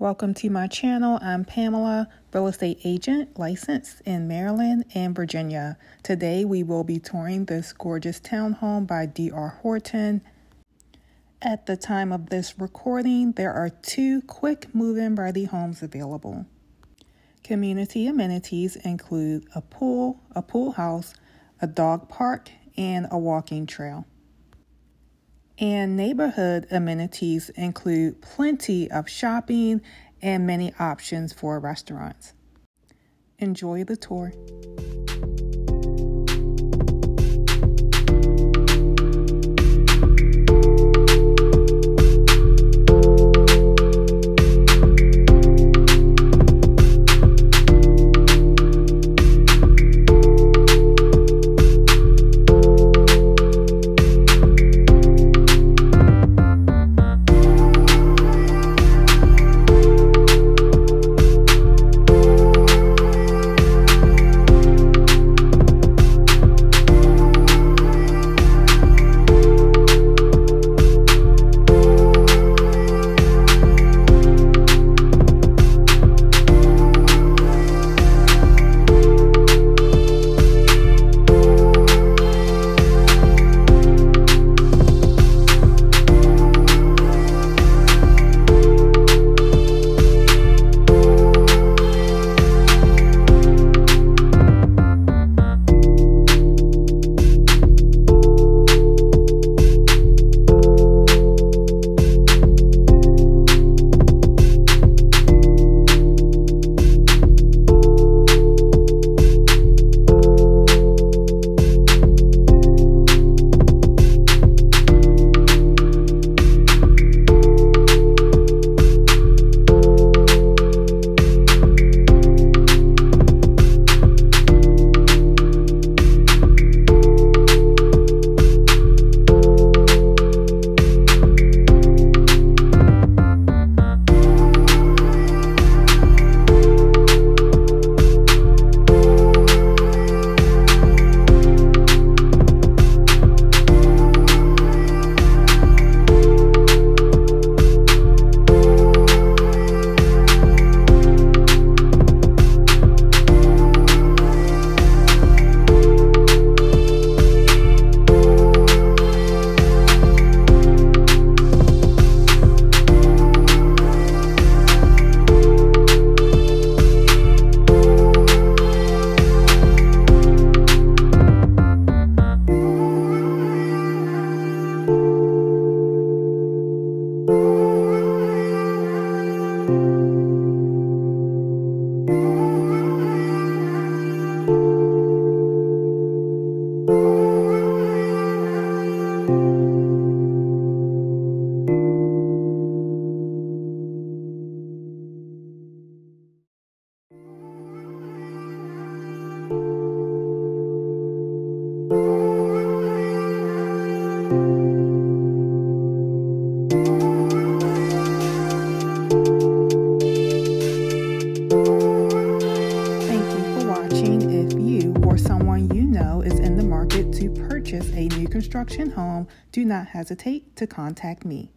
Welcome to my channel. I'm Pamela, real estate agent licensed in Maryland and Virginia. Today we will be touring this gorgeous townhome by D.R. Horton. At the time of this recording, there are two quick move-in ready homes available. Community amenities include a pool, a pool house, a dog park, and a walking trail. And neighborhood amenities include plenty of shopping and many options for restaurants. Enjoy the tour. Home, do not hesitate to contact me.